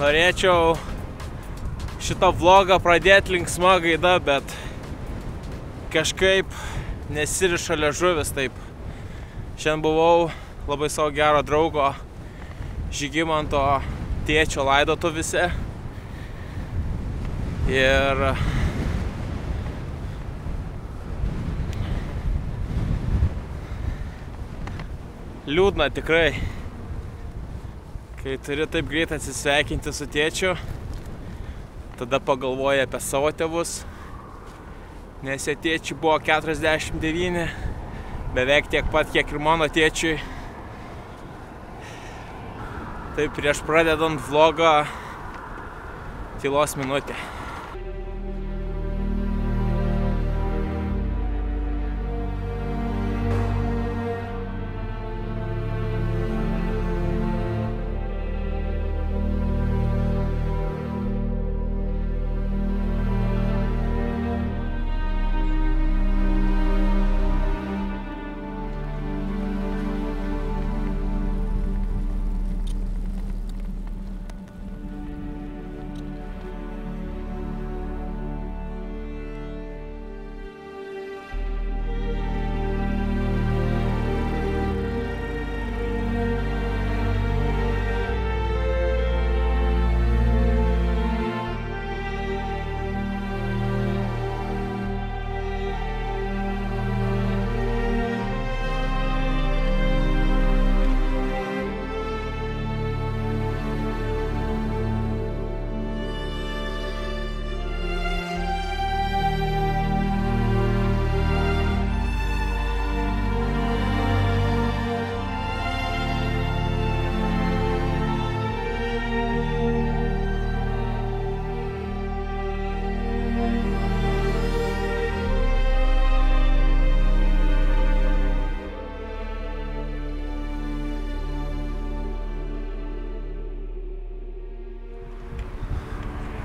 Norėčiau šitą vlogą pradėti linksma gaida, bet kažkaip nesiriša liežuvis taip. Šiandien buvau labai savo gero draugo Žygimanto tėčio laidotuvėse. Ir liūdna tikrai, kai turi taip greit atsisveikinti su tėčiu, tada pagalvoji apie savo tėvus, nes jo tėčiui buvo 49, beveik tiek pat, kiek ir mano tėčiui. Tai prieš pradedant vlogą tylos minutė.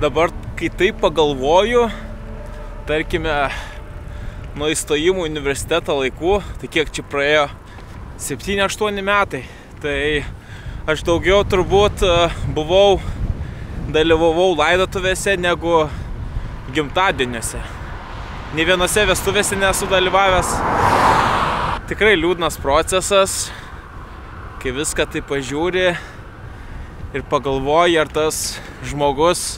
Dabar, kai taip pagalvoju, tarkime, nuo įstojimo universiteto laikų, tai kiek čia praėjo 7-8 metai, tai aš daugiau turbūt e, buvau, dalyvavau laidotuvėse negu gimtadieniuose. Ne vienose vestuvėse nesu dalyvavęs. Tikrai liūdnas procesas, kai viską tai pažiūri ir pagalvoji, ar tas žmogus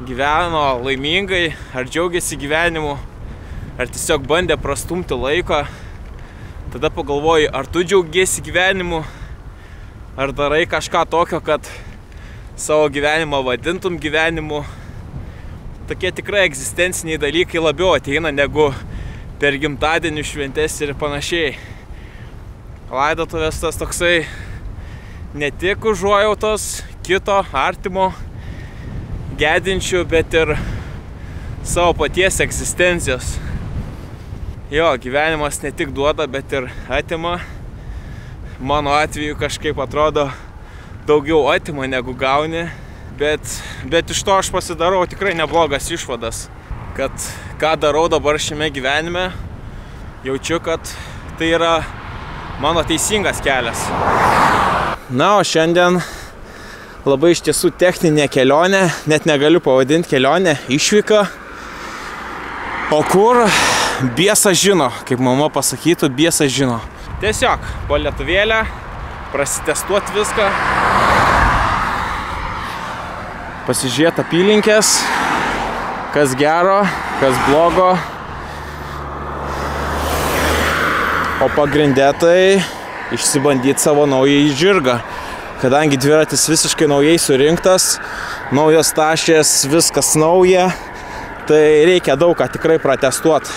gyveno laimingai, ar džiaugiasi gyvenimu, ar tiesiog bandė prastumti laiką. Tada pagalvoji, ar tu džiaugiesi gyvenimu, ar darai kažką tokio, kad savo gyvenimą vadintum gyvenimu. Tokie tikrai egzistenciniai dalykai labiau ateina negu per gimtadienių šventės ir panašiai. Laidotuvės tas toksai ne tik užuojautos kito, artimo, gedinčių, bet ir savo paties egzistencijos. Jo, gyvenimas ne tik duoda, bet ir atima. Mano atveju kažkaip atrodo daugiau atima negu gauni, bet, bet iš to aš pasidarau tikrai neblogas išvadas, kad ką darau dabar šiame gyvenime, jaučiu, kad tai yra mano teisingas kelias. Na, o šiandien labai iš tiesų techninė kelionė, net negaliu pavadinti kelionę, išvyka. O kur biesa žino, kaip mama pasakytų, biesa žino. Tiesiog po lietuvėlę prasitestuoti viską, pasižiūrėti apylinkės, kas gero, kas blogo. O pagrindė tai išsibandyti savo naująjį žirgą kadangi dviratis visiškai naujai surinktas, naujos tašės, viskas nauja, tai reikia daug ką tikrai protestuoti.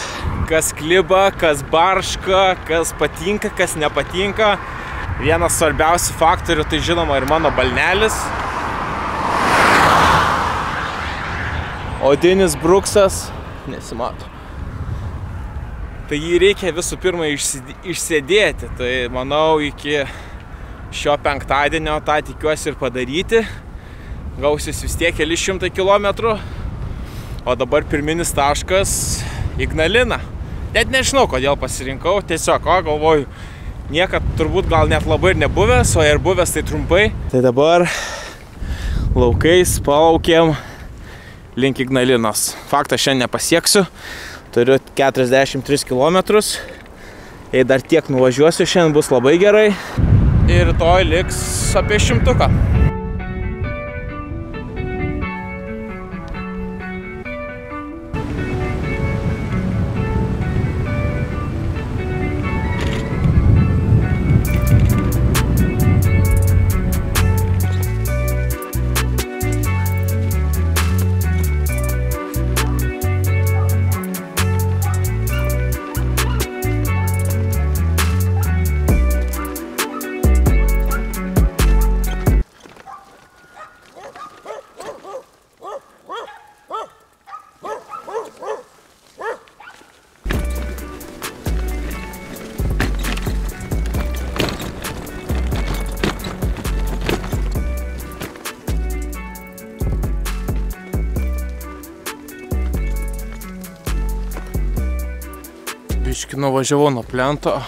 Kas kliba, kas barška, kas patinka, kas nepatinka. Vienas svarbiausių faktorių tai žinoma ir mano balnelis. Odinis bruksas, nesimato. Tai jį reikia visų pirma išsėdėti, tai manau iki šio penktadienio tą tikiuosi ir padaryti. Gausis vis tiek keli šimtai kilometrų. O dabar pirminis taškas Ignalina. Net nežinau, kodėl pasirinkau. Tiesiog, o galvoju, niekad turbūt gal net labai ir nebuvęs, o ir buvęs tai trumpai. Tai dabar laukais, palaukėm link Ignalinos. Faktą šiandien nepasieksiu, turiu 43 km. Jei dar tiek nuvažiuosiu, šiandien bus labai gerai. Ir rytoj liks apie šimtuką. Biški nuvažiavau nuo plento.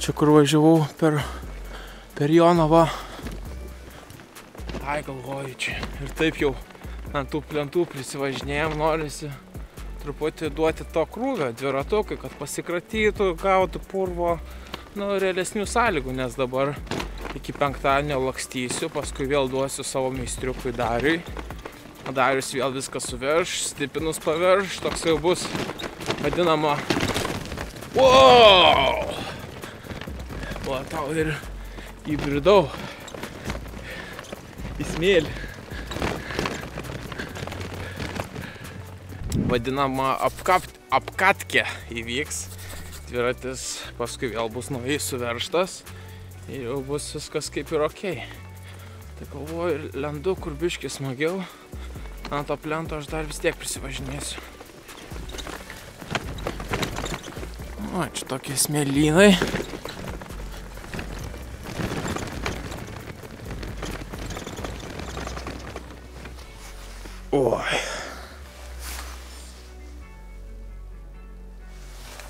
Čia kur važiavau per, per Jonavą. Ai galvoju čia. Ir taip jau ant tų plentų prisivažinėjom, norisi truputį duoti to krūvio dviratukai, kad pasikratytų, gautų purvo, nu, realesnių sąlygų, nes dabar iki penktadienio lakstysiu, paskui vėl duosiu savo meistriukui Dariui. Darius vėl viską suverš, stipinus paverš, toks jau bus vadinama Wow! Va tau ir įbridau į smėlį. Vadinama apkapt, apkatkė įvyks. Dviratis paskui vėl bus naujai suverštas ir jau bus viskas kaip ir ok. Tai galvoju, lendu kur biškis smagiau. Ant to plento aš dar vis tiek prisivažinėsiu. O, čia tokie smėlynai. Oi.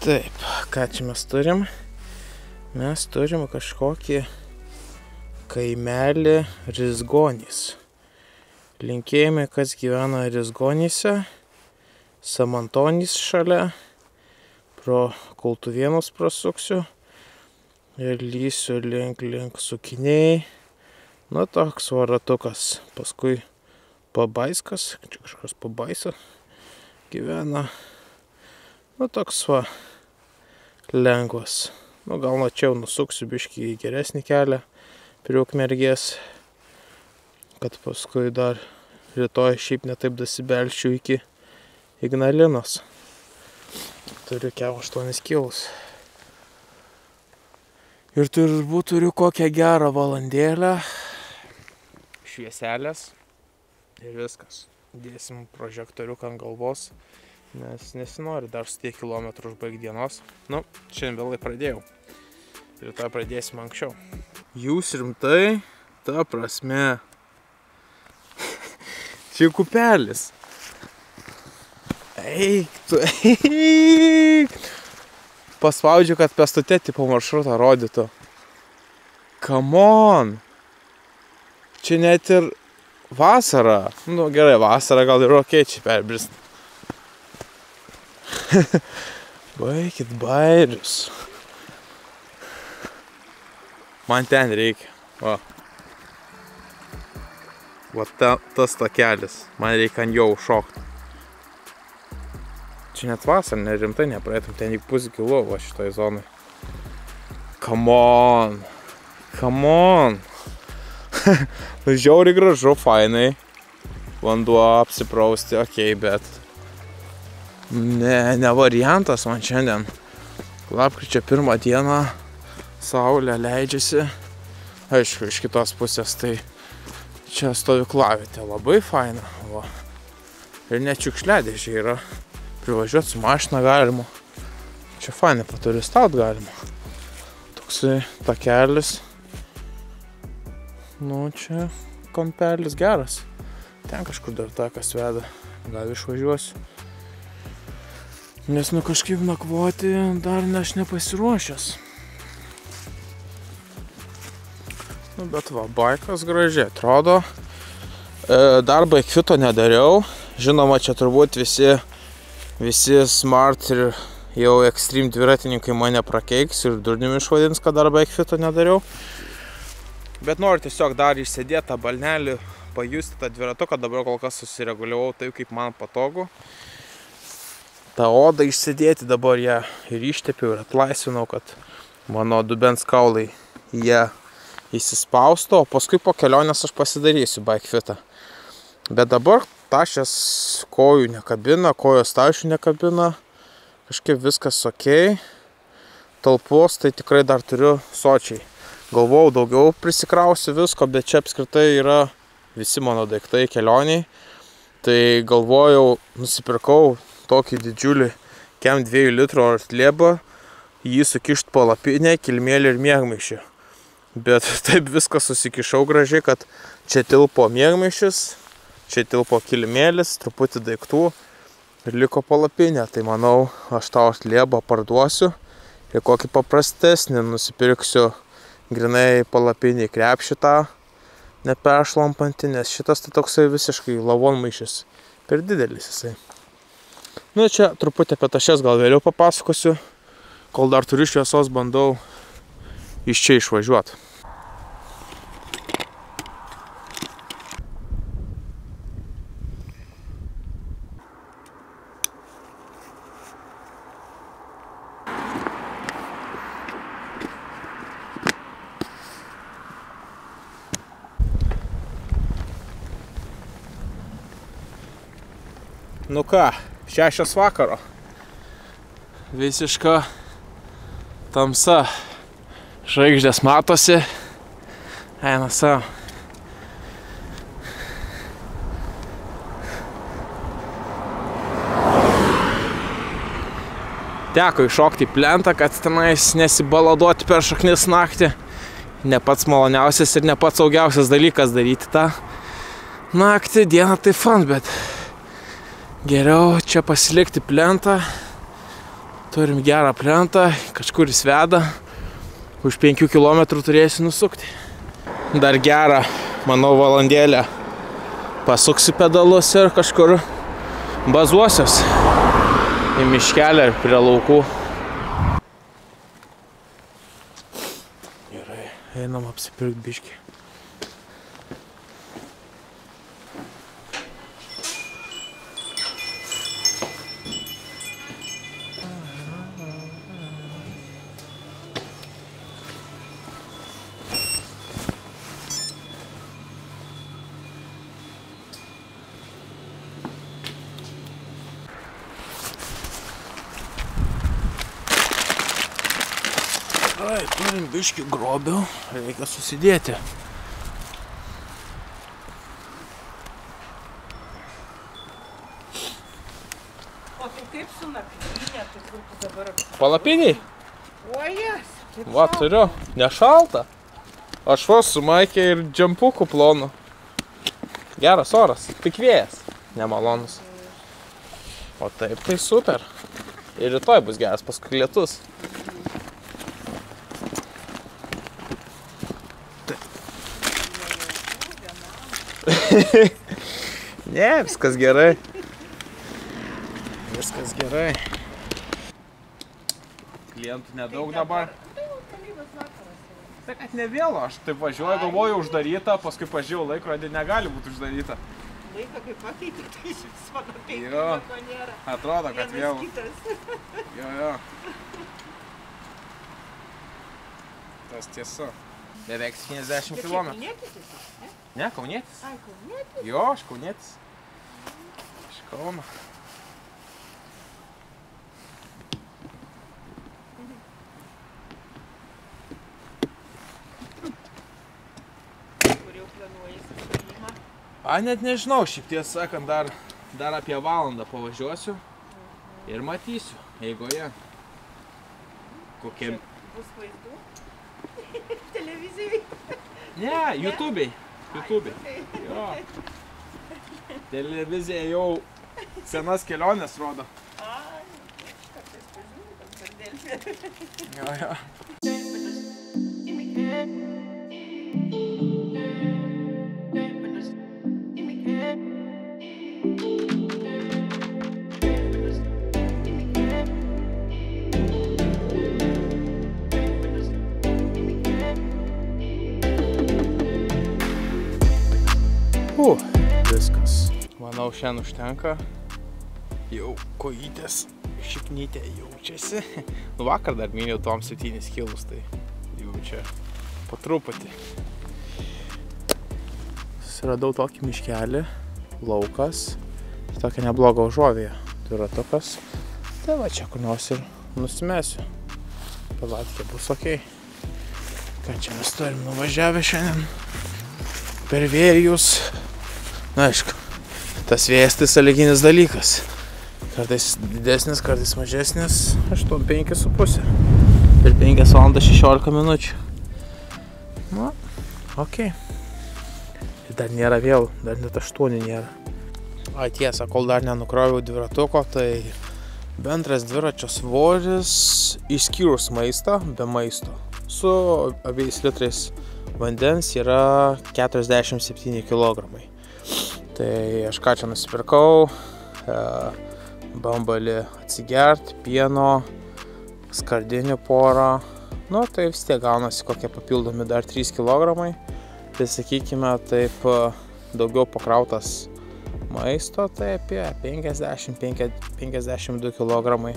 Taip, ką čia mes turim? Mes turim kažkokį kaimelį Rizgonys. Linkėjimai, kas gyvena Rizgonyse. Samantonys šalia pro kultuvėnus prasuksiu ir lysiu link link sukiniai. Nu, toks varatukas. Paskui pabaiskas, čia kažkas pabaisa gyvena. Nu, toks va lengvas. Nu, gal nuo čia jau nusuksiu biškį į geresnį kelią prie ukmergės, kad paskui dar rytoj šiaip netaip dasibelčiau iki Ignalinos turiu kem 8 kilus. Ir turbūt turiu kokią gerą valandėlę. Švieselės. Ir viskas. Dėsim prožektoriuką ant galvos. Nes nesinori dar su tiek kilometrų užbaigti dienos. Nu, šiandien vėlai pradėjau. Ir tą pradėsim anksčiau. Jūs rimtai, ta prasme. Čia kupelis. Eik, tu eik. Paspaudžiu, kad pestute tipo maršrutą rodytų. Come on. Čia net ir vasara. Nu gerai, vasara gal ir ok, čia perbrist. Baikit bairius. Man ten reikia. Va. Va ta, tas takelis. Man reikia ant jo užšokti. Čia net vasarą nerimtai nepraeitum, ten juk pus gilu va šitoj zonai. Come on. Come on. nu žiauriai gražu, fainai. Vanduo apsiprausti, okei, okay, bet... Ne, ne variantas man šiandien. Lapkričio pirmą dieną saulė leidžiasi. Aišku, iš kitos pusės tai čia stovyklavietė labai faina. Va. Ir net čiukšliadėžė yra privažiuoti su mašina galima. Čia fainai paturistaut galima. Toksai takelis. Nu, čia kampelis geras. Ten kažkur dar takas veda. Gal išvažiuosiu. Nes nu kažkaip nakvoti dar ne aš nepasiruošęs. Nu, bet va, baikas gražiai atrodo. E, dar baigfito nedariau. Žinoma, čia turbūt visi, visi smart ir jau ekstrem dviratininkai mane prakeiks ir durniumi išvadins, kad dar baigfito nedariau. Bet noriu tiesiog dar išsėdėti tą balnelį, pajusti tą dviratuką, dabar kol kas susireguliavau taip, kaip man patogu. tą odą išsėdėti dabar ją ir ištepiau ir atlaisvinau, kad mano dubens kaulai jie įsispaustų, o paskui po kelionės aš pasidarysiu bike fitą. Bet dabar tašės kojų nekabina, kojos tašių nekabina, kažkaip viskas ok. Talpos tai tikrai dar turiu sočiai. Galvojau daugiau prisikrausiu visko, bet čia apskritai yra visi mano daiktai kelioniai. Tai galvojau, nusipirkau tokį didžiulį kem 2 litrų artlėbą, jį sukišt po lapinę, kilmėlį ir mėgmaišį. Bet taip viskas susikišau gražiai, kad čia tilpo mėgmaišis, čia tilpo kilmėlis, truputį daiktų ir liko palapinė. Tai manau, aš tą artlėbą parduosiu ir kokį paprastesnį nusipirksiu grinai palapinį krepšį tą neperšlampantį, nes šitas tai toksai visiškai lavonmaišis. Per didelis jisai. Nu, čia truputį apie tašes gal vėliau papasakosiu. Kol dar turiu šviesos, bandau iš čia išvažiuoti. Nu ką, šešios vakaro. Visiška tamsa. Žvaigždės matosi. Eina savo. Teko iššokti į plentą, kad tenais nesibaladuoti per šaknis naktį. Ne pats maloniausias ir ne pats saugiausias dalykas daryti tą naktį. Dieną tai fun, bet Geriau čia pasilikti plentą. Turim gerą plentą, kažkur jis veda. Už 5 km turėsiu nusukti. Dar gerą, manau, valandėlę pasuksiu pedalus ir kažkur bazuosios į miškelę ir prie laukų. Gerai, einam apsipirkti biškį. Turim biški grobių, reikia susidėti. O tai kaip su nakvynė, tai kur tu dabar Palapiniai? apsiuojas? Va, turiu. Nešalta. Aš vos su maikė ir džempuku plonu. Geras oras, tik vėjas. Nemalonus. O taip, tai super. Ir rytoj bus geras, paskui lietus. ne, viskas gerai. Viskas gerai. Klientų nedaug dabar. Tai kad ne vėlo, aš taip važiuoju, galvoju uždaryta, paskui pažiūrėjau laikrodį, negali būti uždaryta. Laiką kaip pakeitė, tai iš vis mano Jo. nieko nėra. Atrodo, kad Vienas vėl. kitas. Jo, jo. Tas tiesa. Beveik 70 Bet čia km. Ne? Kaunietis. Ai, kaunietis. Jo, aš kaunietis. Iš Kauno. Kur jau planuoji sustojimą. A, net nežinau, šiaip tiesą sakant, dar, dar apie valandą pavažiuosiu ir matysiu eigoje. Kokie... Bus vaizdų. Televizijai. Ne, YouTube'ai. YouTube'ai. Tai Jo. Televizija jau senas keliones rodo. Jo, jo. Manau, šiandien užtenka. Jau kojytės šiknytė jaučiasi. Nu, vakar dar minėjau tom 7 kilus, tai jau čia po truputį. Susiradau tokį miškelį, laukas, tokia nebloga užuovėje. Dviratukas. Tai va čia kur nors ir nusimesiu. Palatkė bus ok. Ką čia mes turim nuvažiavę šiandien? Per vėjus. Na aišku, tas vėjas tai sąlyginis dalykas. Kartais didesnis, kartais mažesnis. 8,5,5. Per 5 valandas 16 minučių. Nu, ok. Ir dar nėra vėl, dar net 8 nėra. A tiesa, kol dar nenukroviau dviratuko, tai bendras dviračio svoris išskyrus maistą, be maisto, su abiejais litrais vandens yra 47 kg. Tai aš ką čia nusipirkau, e, bambalį atsigert, pieno, skardinių porą, nu tai vis tiek gaunasi kokie papildomi dar 3 kg. Tai sakykime, taip e, daugiau pakrautas maisto, tai apie 50-52 kg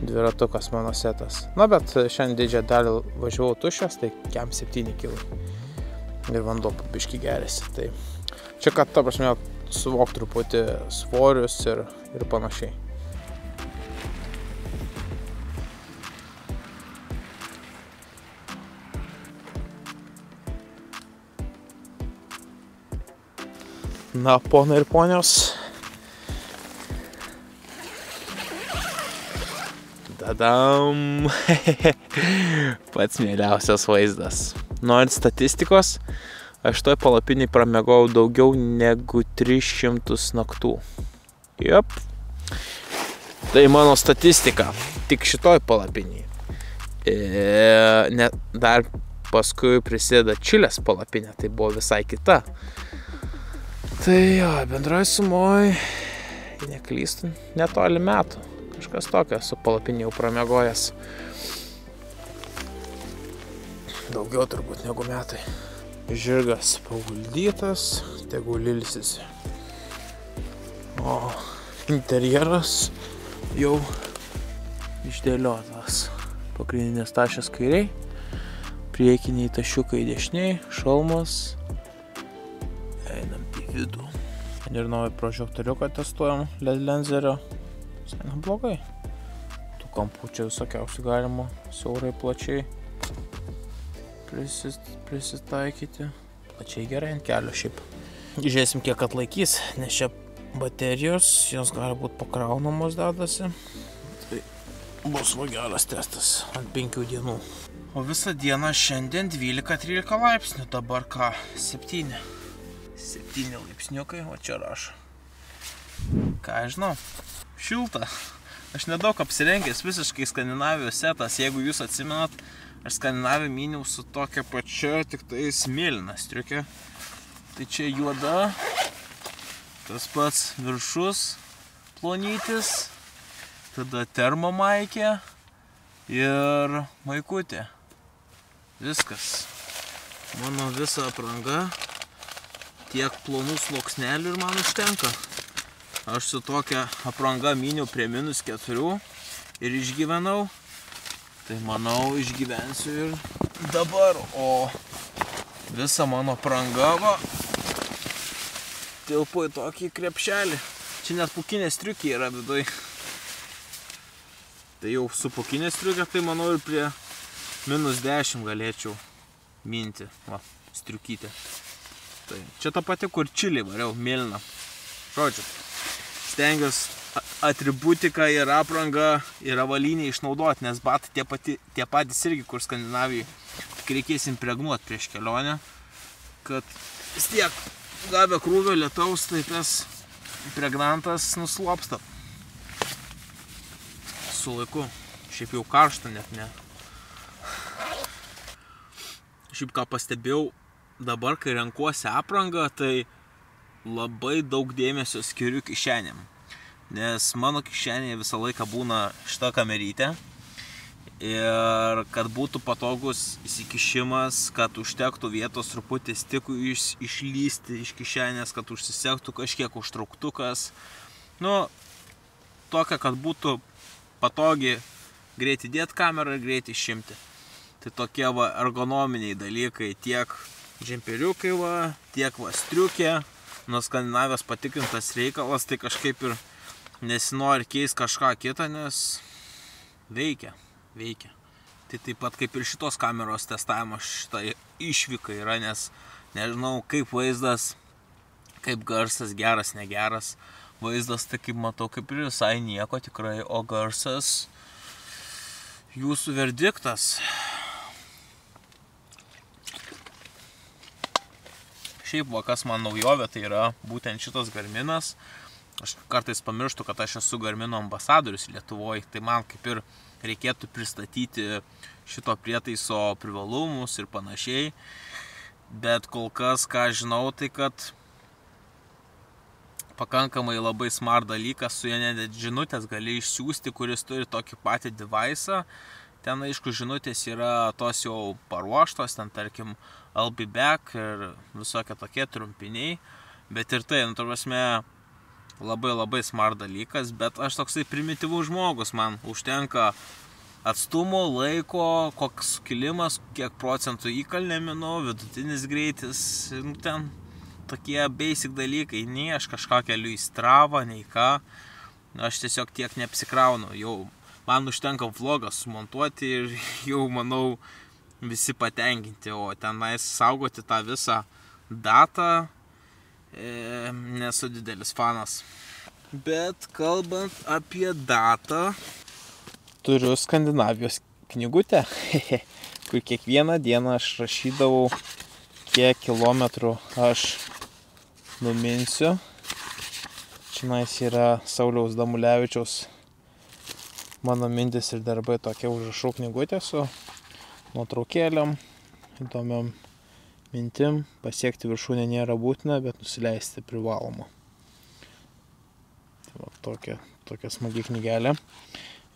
dviratukas mano setas. Na bet šiandien didžiąją dalį važiavau tušęs, tai kem 7 kg. Ir vanduo pabiški gerėsi. Tai čia kad, ta prasme, suvok truputį svorius ir, ir panašiai. Na, ponai ir ponios. Tadam. Pats mėliausias vaizdas. Norint statistikos, aš toj palapiniai pramegojau daugiau negu 300 naktų. Jop. Tai mano statistika. Tik šitoj palapiniai. E, ne, dar paskui prisideda Čilės palapinė, tai buvo visai kita. Tai jo, bendroji sumoj, jei neklystu, netoli metų. Kažkas tokio su palapinė jau pramegojęs. Daugiau turbūt negu metai. Žirgas paguldytas, tegul ilsisi. O interjeras jau išdėliotas. Pagrindinės tašės kairiai, priekiniai tašiukai dešiniai, šalmas, einam į vidų. Ir naują prožektoriuką testuojam LED lenzerio. Visai neblogai. Tų kampų čia visokiausių galima siaurai plačiai prisis, prisitaikyti. Plačiai gerai ant kelio šiaip. Žiūrėsim kiek atlaikys, nes čia baterijos, jos gali būti pakraunamos dedasi. Tai bus va geras testas ant 5 dienų. O visą dieną šiandien 12-13 laipsnių, dabar ką, 7. 7 laipsniukai, o čia rašo. Ką žinau, šilta. Aš nedaug apsirengęs visiškai Skandinavijos setas, jeigu jūs atsimenat, aš Skandinaviją myniau su tokia pačia, tik tai smėlina striukė. Tai čia juoda, tas pats viršus plonytis, tada termomaikė ir maikutė. Viskas. Mano visa apranga tiek plonų sluoksnelių ir man užtenka. Aš su tokia apranga myniau prie minus keturių ir išgyvenau. Tai manau išgyvensiu ir dabar. O visa mano apranga va tilpo į tokį krepšelį. Čia net pukinė striukė yra viduj. Tai jau su pukinė striukė, tai manau ir prie minus 10 galėčiau minti. Va, striukytė. Tai čia ta pati, kur čilį variau, mėlyna. Žodžiu, stengiuosi atributiką ir aprangą ir avalynę išnaudoti, nes batai tie, pati, tie patys irgi, kur Skandinavijai, reikės impregnuoti prieš kelionę, kad vis tiek gavę krūvio lietaus, tai tas impregnantas nuslopsta. Su laiku. Šiaip jau karšta net ne. Šiaip ką pastebėjau, dabar, kai renkuosi aprangą, tai labai daug dėmesio skiriu kišenėm. Nes mano kišenėje visą laiką būna šita kamerytė. ir kad būtų patogus įsikišimas, kad užtektų vietos truputį stikų iš, išlysti iš kišenės, kad užsisektų kažkiek užtrauktukas. Nu, tokia, kad būtų patogi greit įdėti kamerą ir greit išimti. Tai tokie va ergonominiai dalykai, tiek džemperiukai va, tiek va striukė, nuo Skandinavijos patikrintas reikalas, tai kažkaip ir nesinori keisti kažką kitą, nes veikia veikia. Tai taip pat kaip ir šitos kameros testavimas šitą išvyką yra, nes nežinau kaip vaizdas, kaip garsas, geras, negeras. Vaizdas, tai kaip matau, kaip ir visai nieko tikrai, o garsas jūsų verdiktas. Šiaip, va, kas man naujovė, tai yra būtent šitas garminas. Aš kartais pamirštu, kad aš esu garmino ambasadorius Lietuvoje, tai man kaip ir reikėtų pristatyti šito prietaiso privalumus ir panašiai. Bet kol kas, ką žinau, tai kad pakankamai labai smart dalykas, su juo net žinutės gali išsiųsti, kuris turi tokį patį device'ą. Ten, aišku, žinutės yra tos jau paruoštos, ten tarkim, I'll be back ir visokie tokie trumpiniai. Bet ir tai, nu, prasme, labai labai smart dalykas, bet aš toksai primityvus žmogus, man užtenka atstumo, laiko, koks kilimas, kiek procentų įkalnė minau, vidutinis greitis, nu, ten tokie basic dalykai, nei aš kažką keliu į stravą, nei ką, aš tiesiog tiek neapsikraunu, jau man užtenka vlogą sumontuoti ir jau manau visi patenkinti, o tenais saugoti tą visą datą, e, nesu didelis fanas. Bet kalbant apie datą, turiu Skandinavijos knygutę, kur kiekvieną dieną aš rašydavau, kiek kilometrų aš numinsiu. Čia yra Sauliaus Damulevičiaus mano mintis ir darbai tokia užrašau knygutė su nuotraukėlėm, įdomiom mintim pasiekti viršūnę nėra būtina, bet nusileisti privaloma. Tai va, tokia, tokia smagi knygelė.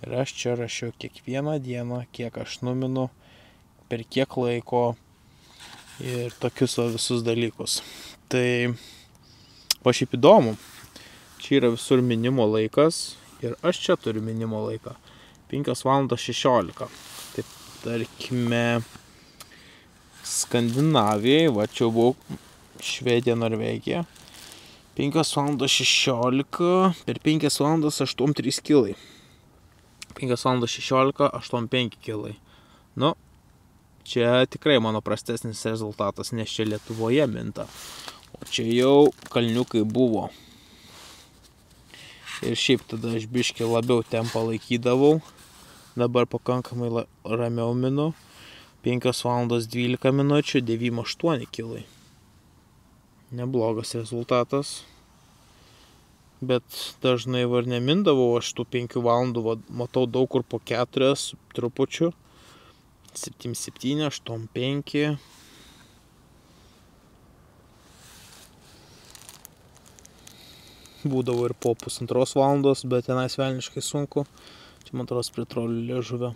Ir aš čia rašiau kiekvieną dieną, kiek aš numinu, per kiek laiko ir tokius va, visus dalykus. Tai o šiaip įdomu, čia yra visur minimo laikas ir aš čia turiu minimo laiką. 5 val. 16. Tai tarkime, Skandinavijai, va čia buvau Švedija, Norvegija. 5 val. 16, per 5 val. 8-3 kilai. 5 val. 16, 8-5 kilai. Nu, čia tikrai mano prastesnis rezultatas, nes čia Lietuvoje minta. O čia jau kalniukai buvo. Ir šiaip tada aš biškai labiau tempą laikydavau. Dabar pakankamai ramiau minu. 5 val. 12 minučių 98 kg. Neblogas rezultatas. Bet dažnai var nemindavau, aš tų 5 valandų matau daug kur po 4 trupučių. 7-7, 8-5. Būdavo ir po pusantros valandos, bet tenais velniškai sunku. Čia man atrodo prie trolių liežuvio.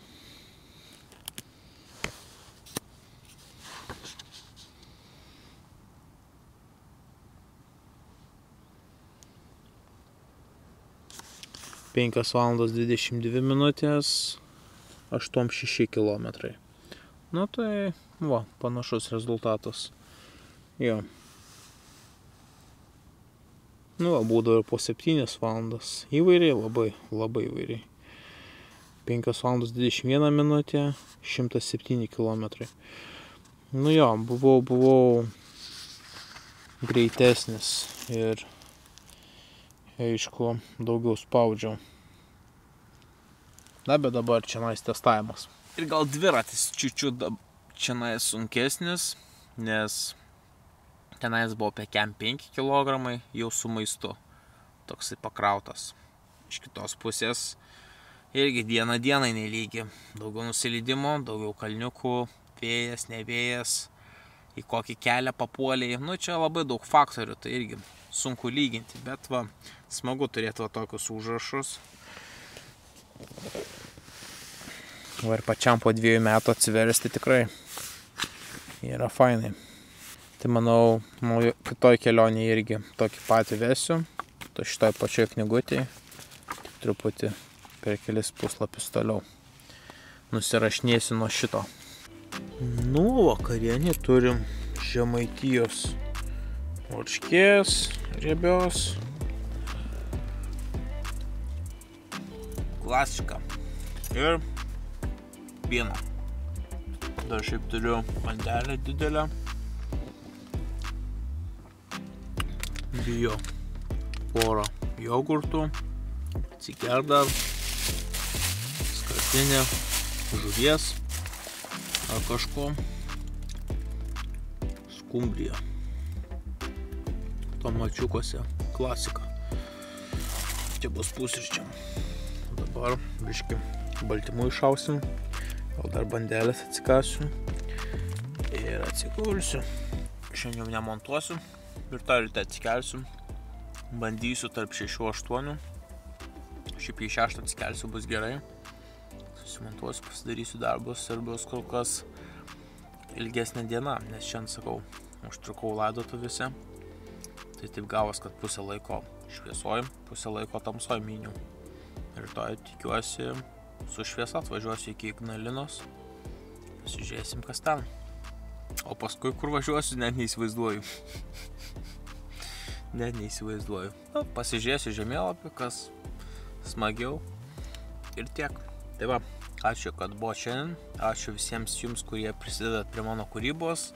5 valandos 22 minutės 8-6 km. Nu tai, va, panašus rezultatas. Jo. Nu, va, būdavo ir po 7 valandas. Įvairiai, labai, labai įvairiai. 5 valandos 21 minutė, 107 km. Nu jo, buvau, buvau greitesnis ir aišku, daugiau spaudžiau. Na, bet dabar čia nais testavimas. Ir gal dviratis čiučiu čia nais sunkesnis, nes tenais buvo apie 5 kg jau su maistu. Toksai pakrautas. Iš kitos pusės irgi diena dienai nelygi. Daugiau nusilydimo, daugiau kalniukų, vėjas, nevėjas, į kokį kelią papuoliai. Nu, čia labai daug faktorių, tai irgi sunku lyginti, bet va, smagu turėti va tokius užrašus. O ir pačiam po dviejų metų atsiversti tikrai yra fainai. Tai manau, kitoj kelionėje irgi tokį patį vesiu. To šitoj pačioj knygutėje. Truputį per kelis puslapius toliau. Nusirašinėsiu nuo šito. Nu, vakarienį turim žemaitijos orškės, riebios. Klasika. Ir pieną. Dar šiaip turiu bandelę didelę. Bijo porą jogurtų. Atsikerda. Skartinė. Žuvies. Ar kažko. Skumbrija. Tomačiukose. Klasika. Čia bus pusryčiam. Dabar biški baltymų išausim. Gal dar bandelės atsikasiu. Ir atsigulsiu. Šiandien nemontuosiu. Tą ryte atsikelsiu. Bandysiu tarp 6-8. Šiaip jei 6 atsikelsiu bus gerai. Susimontuosiu, pasidarysiu darbus ir bus kol kas ilgesnė diena. Nes šiandien sakau, užtrukau laidotuvėse. Tai taip gavos, kad pusę laiko šviesoj, pusę laiko tamsoj myniu. Rytoj tikiuosi su šviesa atvažiuosiu iki Ignalinos. Pasižiūrėsim, kas ten. O paskui kur važiuosiu, net neįsivaizduoju. net neįsivaizduoju. Nu, pasižiūrėsiu žemėlapį, kas smagiau. Ir tiek. Tai va, ačiū, kad buvo šiandien. Ačiū visiems jums, kurie prisidedat prie mano kūrybos,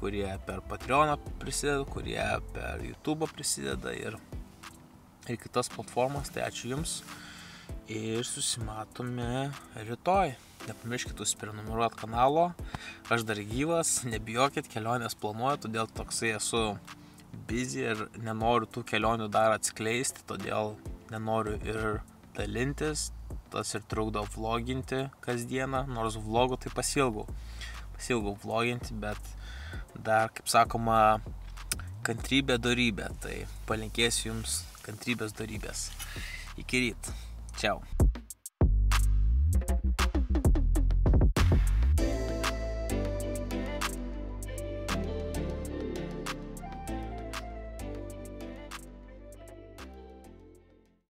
kurie per Patreoną prisideda, kurie per YouTube prisideda ir, ir kitas platformas. Tai ačiū jums ir susimatome rytoj. Nepamirškit užsiprenumeruoti kanalo, aš dar gyvas, nebijokit, kelionės planuoju, todėl toksai esu busy ir nenoriu tų kelionių dar atskleisti, todėl nenoriu ir dalintis, tas ir trukdo vloginti kasdieną, nors vlogų tai pasilgau. Pasilgau vloginti, bet dar, kaip sakoma, kantrybė darybė, tai palinkėsiu jums kantrybės darybės. Iki ryt. Ciao.